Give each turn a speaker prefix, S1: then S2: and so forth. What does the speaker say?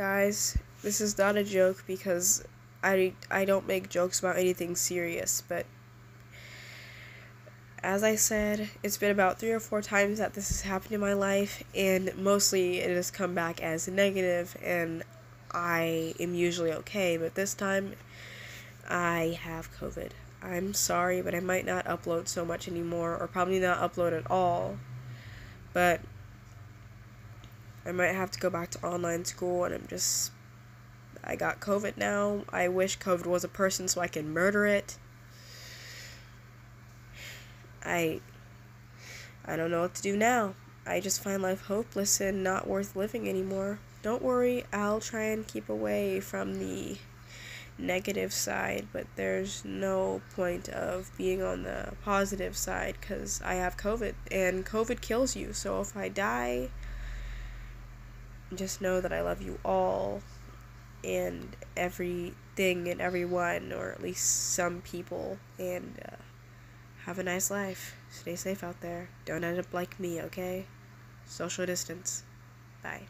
S1: guys, this is not a joke because I, I don't make jokes about anything serious, but as I said, it's been about three or four times that this has happened in my life, and mostly it has come back as negative, and I am usually okay, but this time I have COVID. I'm sorry, but I might not upload so much anymore, or probably not upload at all. But I might have to go back to online school, and I'm just. I got COVID now. I wish COVID was a person so I can murder it. I. I don't know what to do now. I just find life hopeless and not worth living anymore. Don't worry, I'll try and keep away from the negative side, but there's no point of being on the positive side because I have COVID and COVID kills you. So if I die, just know that I love you all and everything and everyone, or at least some people, and uh, have a nice life. Stay safe out there. Don't end up like me, okay? Social distance. Bye.